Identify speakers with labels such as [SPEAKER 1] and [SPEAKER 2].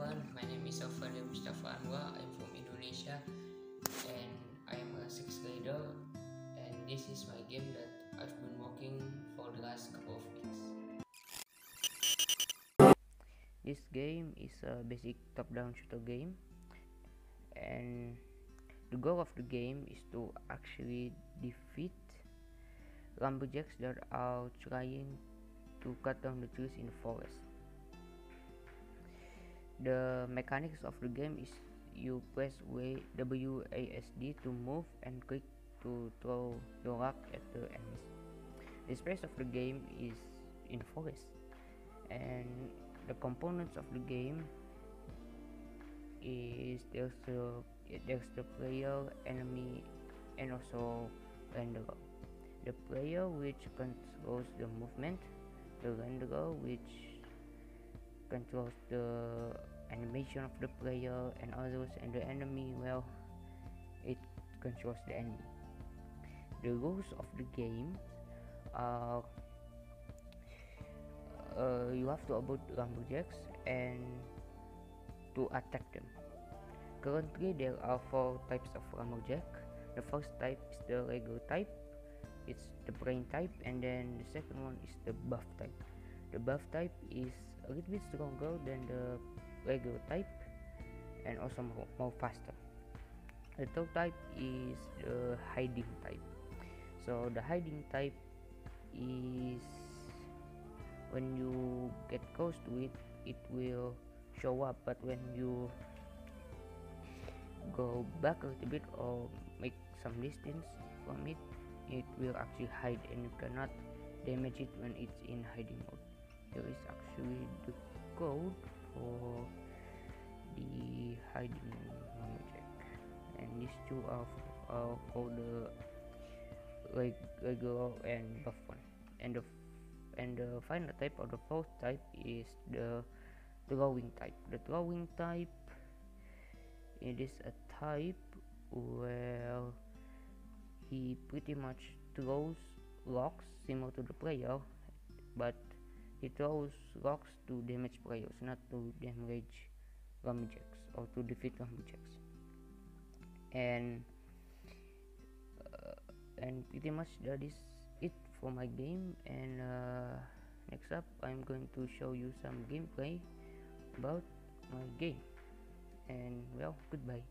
[SPEAKER 1] everyone, my name is Alfredo Mustafa Anwar. I'm from Indonesia and I'm a sixth grader and this is my game that I've been working for the last couple of weeks.
[SPEAKER 2] This game is a basic top-down shooter game and the goal of the game is to actually defeat lumberjacks that are trying to cut down the trees in the forest. The mechanics of the game is you press WASD to move and click to throw the rock at the enemies. The space of the game is in forest and the components of the game is there's the there's the player enemy and also renderer the player which controls the movement the renderer which controls the animation of the player and others and the enemy well it controls the enemy. The rules of the game are uh, you have to avoid lumberjacks and to attack them. Currently there are four types of lumberjack the first type is the regular type it's the brain type and then the second one is the buff type the buff type is a little bit stronger than the regular type and also more, more faster. The third type is the hiding type. So the hiding type is when you get close to it it will show up but when you go back a little bit or make some distance from it it will actually hide and you cannot damage it when it's in hiding mode there is actually the code for the hiding lumberjack and these two are, are for the regular and buff one. And the and the final type or the fourth type is the throwing type. The throwing type it is a type where he pretty much throws rocks similar to the player but he throws rocks to damage players not to damage lumberjacks or to defeat lumberjacks and uh, and pretty much that is it for my game. And uh, next up I'm going to show you some gameplay about my game. And well goodbye